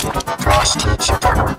Frost Super.